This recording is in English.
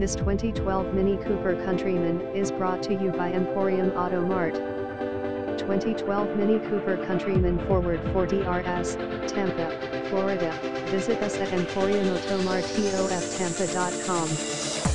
This 2012 Mini Cooper Countryman is brought to you by Emporium Auto Mart. 2012 Mini Cooper Countryman Forward 4DRS, Tampa, Florida. Visit us at EmporiumAutomartoftampa.com.